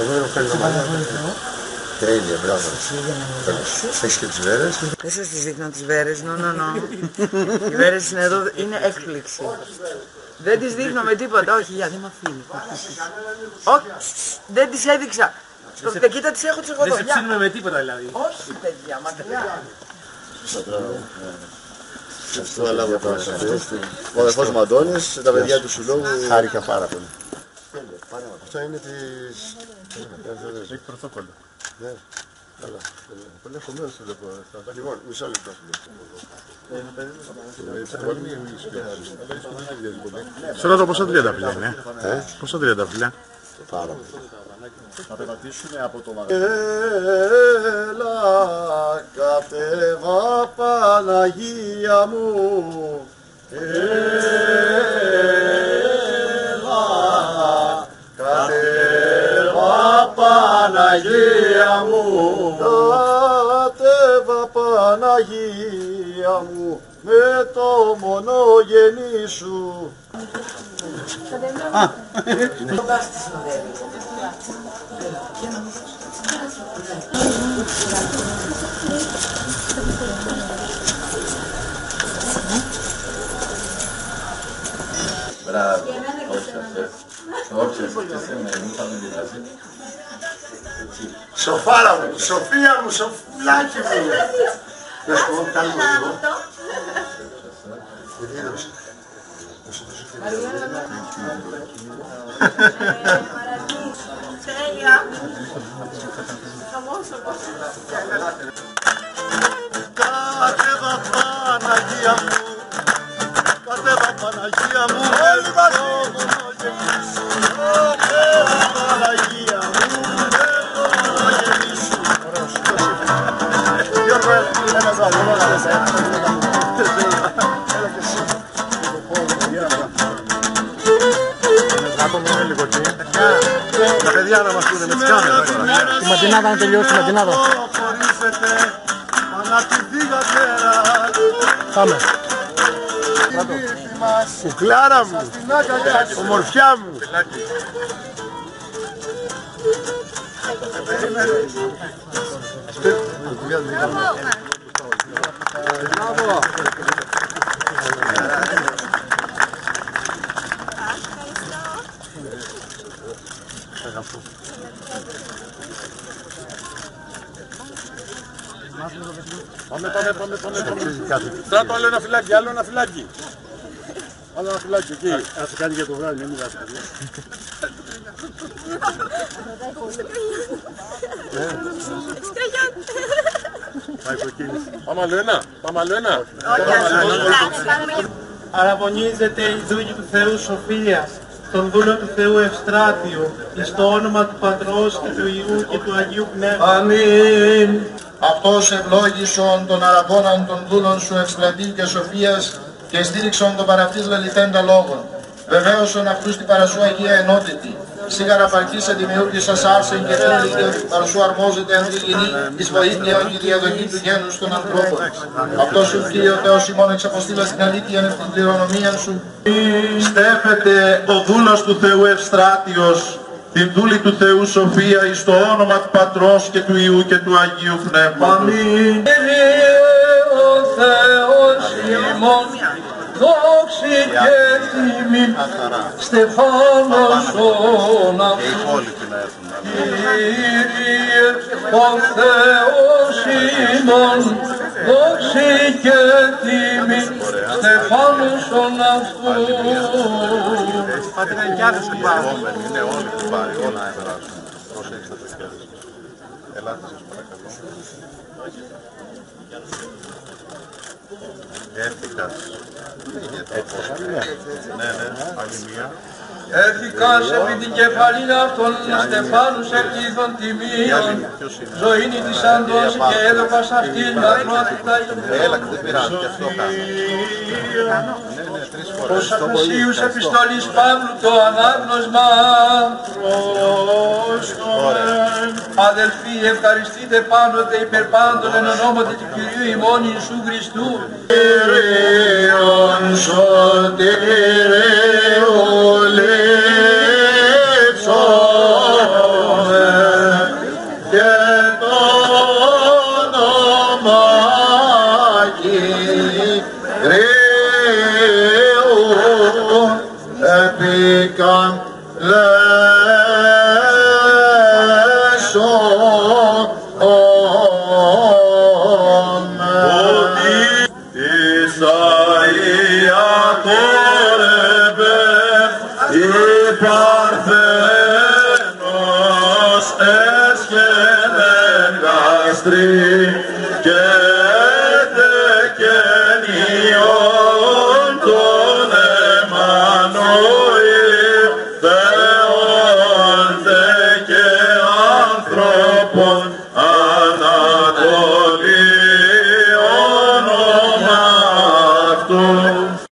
Εγώ δεν έχω κάνει Τέλεια, μπράβο. Έχεις και τις βέρες; Δεν σας τις δείχνω τις βέρες, νο, νο, νο. Οι βέρες είναι εδώ, είναι έκπληξη. Δεν τις δείχνω με τίποτα, όχι, για δεν με αφήνει. Όχι, δεν τις έδειξα. Στο κοίτα τις έχω τις εγώ Δεν εδώ. σε για. ψήνουμε με τίποτα δηλαδή. Όχι, παιδιά, μακριά. Αυτό έλαβε το Ο αδερφός μου Αντώνης, τα παιδιά του συλλόγου. Χάρηκα πάρα πολύ. Αυτό είναι της... Έχει πρωτόκολλο. Ναι. Καλά. Πολύ εχωμένος το βλέπω. Λοιπόν, μισό λεπτό. Σε ρωτώ πόσα τριανταφυλλά είναι. Ε; Πόσα τριανταφυλλά. Πάρα πολύ. Έλα, κατέβα Παναγία μου. Έλα, Παναγία μου. Κατέβα Παναγία μου με το μονογενή σου. Μπράβο, όχι αυτές. Όχι αυτές, σε μένα, μην θα με πειράζει. Σοφάρα μου, Σοφία μου, Σοφλάκι μου. Να σου πω, κάνουμε λίγο. Δίδωσε. Κατέβα Παναγία μου, κατέβα Παναγία μου, όλοι μαζί. Τα παιδιά να μας πούνε με τις κάμερες τώρα. Τη ματινάδα να τελειώσει, τη ματινάδα. Χωρίσετε, ανά τη δίγατερα. Πάμε. Κουκλάρα μου, ομορφιά μου. Πάμε, πάμε, πάμε, πάμε. πάμε. Στράτο, άλλο ένα φυλάκι, άλλο ένα φυλάκι. Άλλο ένα φυλάκι εκεί. Ας κάνει για το βράδυ, μην μιλάς. Πάμε άλλο ένα. Πάμε άλλο ένα. Αραβωνίζεται η δούλη του Θεού Σοφίας, τον δούλο του Θεού Ευστράτιου, εις το όνομα του Πατρός και του Ιού και του Αγίου Πνεύματος. Αμήν. Αυτός ευλόγησον των αραβώναν των δούλων σου Ευστρατή και Σοφίας και στήριξον των παραυτής λαληθέντα λόγων. Βεβαίωσον αυτούς την παρασού Αγία ενότητη. Σίγαρα παρκής δημιούργησας άρσεν και φίλοι και παρασού αρμόζεται αντριγυνή εις βοήθεια και διαδοχή του γένους των ανθρώπων. Αυτός σου Κύριε ο Θεός ημών εξαποστήλας την αλήθεια εν την κληρονομία σου. Στέφεται ο δούλος του Θεού Ευστράτιος την δούλη του Θεού Σοφία εις το όνομα του Πατρός και του Ιού και του Αγίου Πνεύματος. Αμήν. ο Θεός ημών, δόξη και τιμή, στεφάνος ον αυτού. Κύριε, ο Θεός ημών, δόξη και τιμή, στεφάνος ον αυτού. Είναι όλοι που πάρει, όλα να περάσουν. Όσο έχεις να το χέρι. Ελάτε σας παρακαλώ. Έρθηκας. Ναι, ναι, άλλη μία. Έθηκας επί την κεφαλήν αυτών στεφάνους εκείθων τιμίων, ζωήν της αντός και έδωκας αυτήν να πρόθυτα Έλα, δεν πειράζει, και αυτό κάνω. Ναι, ναι, τρεις φορές. Ως Αφεσίους επιστολής Παύλου το ανάγνωσμα Πρόσκομεν. Αδελφοί, ευχαριστείτε Τε, υπερπάντων εν ονόματι του Κυρίου ημών Ιησού Χριστού. Κύριον σωτήρε Κάστρι και